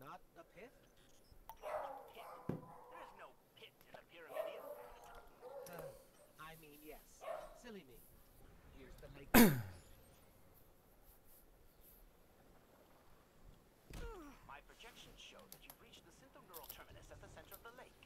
Not a pit? Pit. There's no pit in the Pyramidion. Uh, I mean, yes. Silly me. Here's the lake. My projections show that you've reached the synthneural terminus at the center of the lake.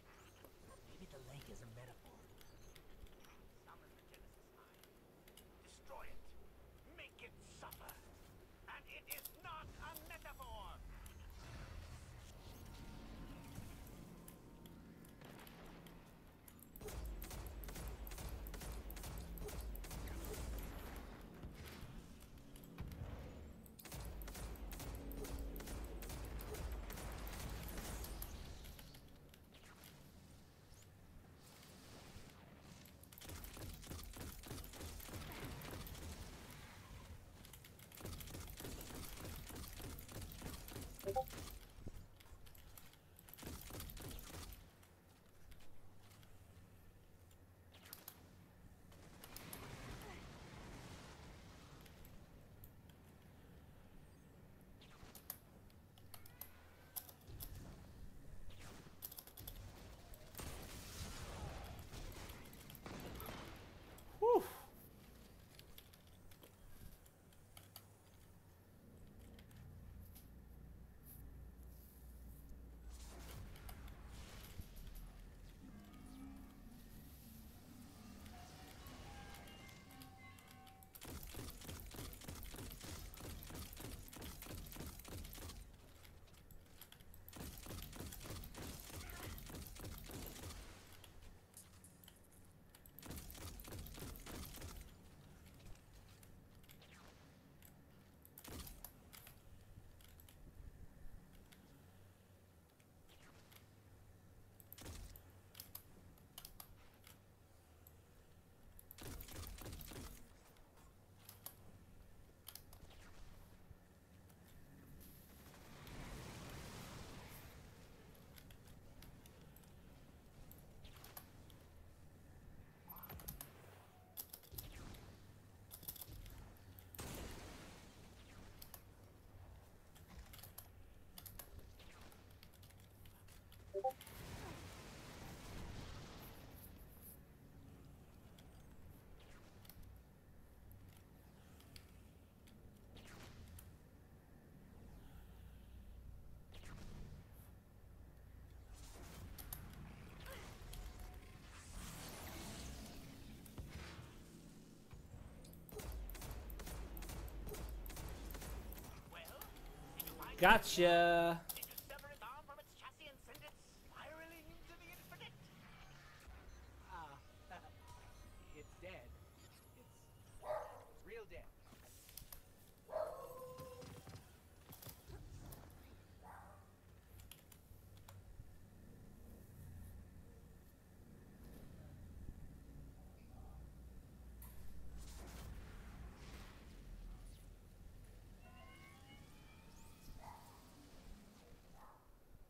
Gotcha.